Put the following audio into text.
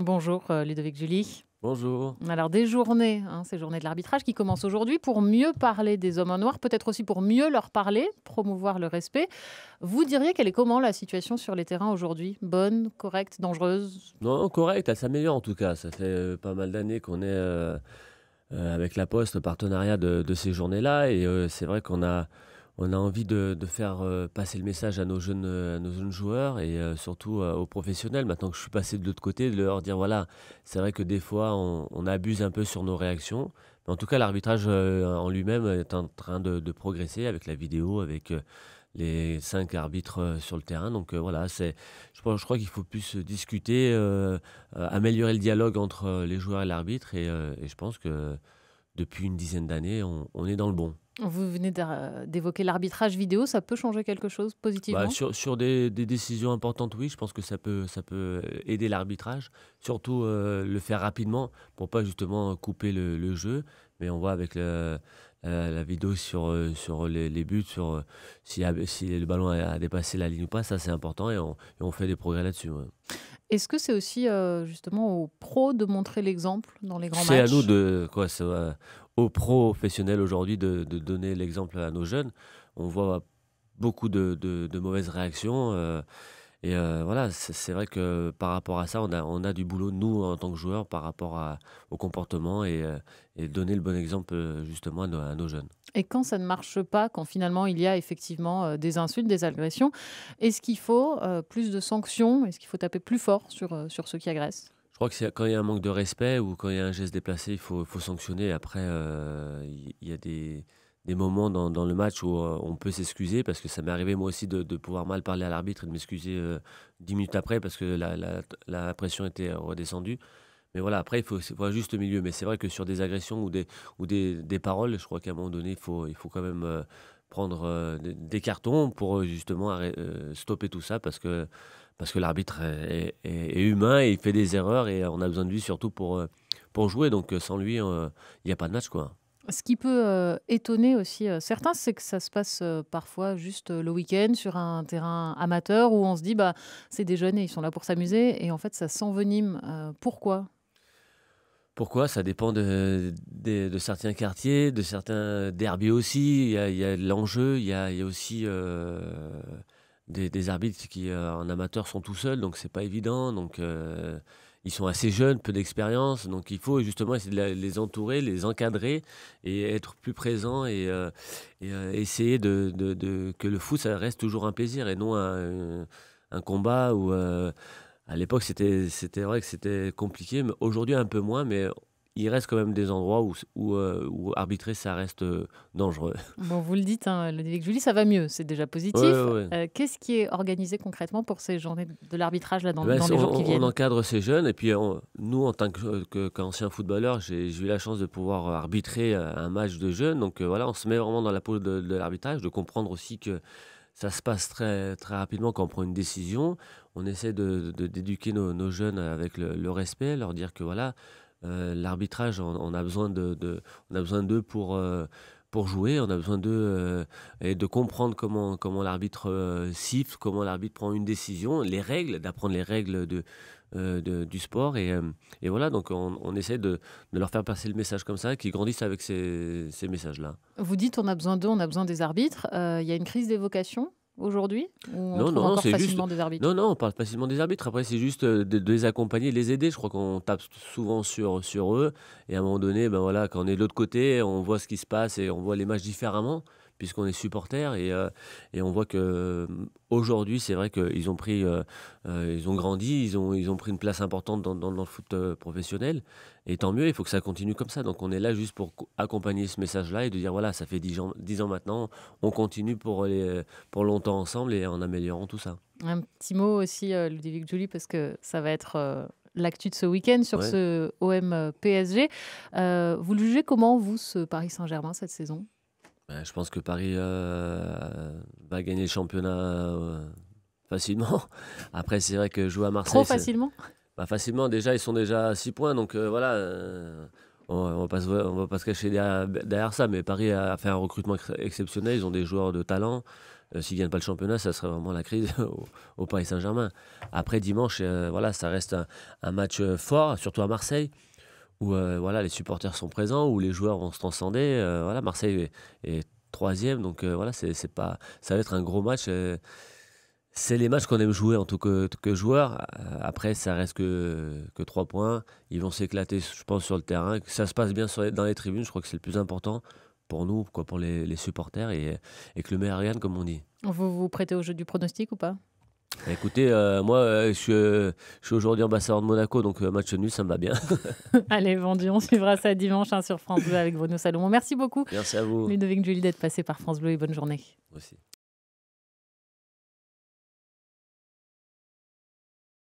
Bonjour euh, Ludovic Julie. Bonjour. Alors des journées, hein, ces journées de l'arbitrage qui commencent aujourd'hui pour mieux parler des hommes en noir, peut-être aussi pour mieux leur parler, promouvoir le respect. Vous diriez quelle est comment la situation sur les terrains aujourd'hui? Bonne, correcte, dangereuse? Non, correcte, elle s'améliore en tout cas. Ça fait euh, pas mal d'années qu'on est euh, euh, avec la Poste, partenariat de, de ces journées-là. Et c'est vrai qu'on a, on a envie de, faire euh, passer le message à nos jeunes, euh, à nos jeunes joueurs et euh, surtout aux professionnels. Maintenant que je suis passé de l'autre côté, de leur dire voilà, c'est vrai que des fois on, abuse un peu sur nos réactions. Mais en tout cas, l'arbitrage en lui-même est en train de, progresser avec la vidéo, avec les cinq arbitres sur le terrain. Donc voilà, c'est, je, crois qu'il faut plus discuter, améliorer le dialogue entre les joueurs et l'arbitre. Et, je pense que depuis une dizaine d'années, on est dans le bon. Vous venez d'évoquer l'arbitrage vidéo, ça peut changer quelque chose positivement? Bah, sur sur des, des décisions importantes, oui, je pense que ça peut, ça peut aider l'arbitrage. Surtout euh, le faire rapidement pour pas justement couper le, le jeu. Mais on voit avec le- la, la vidéo sur, euh, sur les, les buts, sur euh, si, si le ballon a, dépassé la ligne ou pas, ça c'est important et on, et on fait des progrès là-dessus. ouais. Est-ce que c'est aussi euh, justement aux pros de montrer l'exemple dans les grands C'est à matchs? nous de quoi, euh, professionnels aujourd'hui de, donner l'exemple à nos jeunes. On voit beaucoup de, mauvaises réactions. euh, et euh, voilà, c'est vrai que par rapport à ça, on a, on a du boulot, nous, en tant que joueurs, par rapport au comportement et, euh, et donner le bon exemple justement à nos, jeunes. Et quand ça ne marche pas, quand finalement il y a effectivement des insultes, des agressions, est-ce qu'il faut plus de sanctions? Est-ce qu'il faut taper plus fort sur, sur ceux qui agressent? Crois que quand il y a un manque de respect ou quand il y a un geste déplacé, il faut, sanctionner. Après, euh, il y a des, moments dans, le match où euh, on peut s'excuser parce que ça m'est arrivé moi aussi de, pouvoir mal parler à l'arbitre et de m'excuser euh, dix minutes après parce que la, pression était redescendue. Mais voilà, après, il faut, un juste milieu. Mais c'est vrai que sur des agressions ou des, paroles, je crois qu'à un moment donné, il faut, il faut quand même euh, prendre euh, des, cartons pour euh, justement euh, stopper tout ça parce que, parce que l'arbitre est, est- est humain et il fait des erreurs et on a besoin de lui surtout pour, euh, pour jouer. Donc euh, sans lui, euh, il n'y a pas de match. quoi. Ce qui peut euh, étonner aussi euh, certains, c'est que ça se passe euh, parfois juste le week-end sur un terrain amateur où on se dit bah c'est des jeunes et ils sont là pour s'amuser et en fait ça s'envenime. Pourquoi? Pourquoi? Ça dépend de, de, de certains quartiers, de certains derbies aussi. Il y a, l'enjeu, il y a, il y a aussi des, arbitres qui, euh, en amateur, sont tout seuls, donc c'est pas évident. Donc euh, ils sont assez jeunes, peu d'expérience, donc il faut justement essayer de les entourer, les encadrer et être plus présent et, euh, essayer de, que le foot ça reste toujours un plaisir et non un, un combat où à l'époque, c'était, c'était vrai que c'était compliqué, mais aujourd'hui un peu moins, mais il reste quand même des endroits où, où, euh, où arbitrer, ça reste euh, dangereux. Bon, vous le dites, hein, Ludovic Julie, ça va mieux, c'est déjà positif. Ouais, ouais, ouais. Euh, Qu'est-ce qui est organisé concrètement pour ces journées de l'arbitrage là dans, Ben, dans les jours on, qui on viennent? encadre ces jeunes, et puis on- nous, en tant que- qu'anciens footballeurs, j'ai, eu la chance de pouvoir arbitrer un match de jeunes. Donc euh, voilà, on se met vraiment dans la peau de, de l'arbitrage, de comprendre aussi que ça se passe très, très rapidement quand on prend une décision. On essaie de, de- d'éduquer nos, nos jeunes avec le, le respect, leur dire que voilà, l'arbitrage, on, a besoin de, on a besoin d'eux pour, euh, pour jouer, on a besoin d'eux euh, et de comprendre comment, comment l'arbitre euh, siffle, comment l'arbitre prend une décision, les règles, d'apprendre les règles de, euh, du sport. Et, euh, et voilà, donc on, on essaie de, de leur faire passer le message comme ça, qu'ils grandissent avec ces, ces messages-là. Vous dites on a besoin d'eux, on a besoin des arbitres. Euh, Il y a une crise des vocations aujourd'hui ou on Non, non, c'est juste- des arbitres Non, non, on parle facilement des arbitres. Après, c'est juste euh, de, de les accompagner, de les aider. Je crois qu'on tape souvent sur, sur eux. Et à un moment donné, ben voilà, quand on est de l'autre côté, on voit ce qui se passe et on voit les matchs différemment, puisqu'on est supporter. Et, euh, et on voit que euh, aujourd'hui, c'est vrai qu'ils ont pris, euh, ils ont grandi, ils ont, ils ont pris une place importante dans, dans- dans le foot professionnel. Et tant mieux, il faut que ça continue comme ça. Donc on est là juste pour co- accompagner ce message-là et de dire voilà, ça fait 10 ans, 10 ans maintenant, on continue pour, les, pour longtemps ensemble et en améliorant tout ça. Un petit mot aussi, euh, Ludovic Julie, parce que ça va être euh, l'actu de ce week-end sur Ouais. ce OM euh, PSG. Euh, vous le jugez comment, vous, ce Paris Saint-Germain cette saison? Ben, je pense que Paris va gagner le championnat facilement. Après, c'est vrai que jouer à Marseille. Trop facilement? Bah, facilement, déjà, ils sont déjà à 6 points. Donc euh, voilà, euh, on, va pas se, cacher derrière, ça. Mais Paris a fait un recrutement ex- exceptionnel. Ils ont des joueurs de talent. S'ils ne gagnent pas le championnat, ça serait vraiment la crise au, Paris Saint-Germain. Après, dimanche, voilà, ça reste un, match fort, surtout à Marseille, où voilà, les supporters sont présents, où les joueurs vont se transcender. voilà, Marseille est, troisième, donc voilà, c'est pas, ça va être un gros match. C'est les matchs qu'on aime jouer en tant que, que joueur. Après, ça reste que, que 3 points. Ils vont s'éclater, je pense, sur le terrain. Que ça se passe bien sur dans les tribunes, je crois que c'est le plus important pour nous, quoi, pour les, les supporters, et, et, que le meilleur gagne, comme on dit. Vous vous prêtez au jeu du pronostic ou pas? Écoutez, euh, moi, euh, je suis, euh, je suis aujourd'hui ambassadeur de Monaco, donc match nul, ça me va bien. Allez, vendu, on suivra ça dimanche hein, sur France Bleu avec Bruno Salomon. Merci beaucoup. Merci à vous. Ludovic Julie d'être passé par France Bleu et bonne journée. Aussi.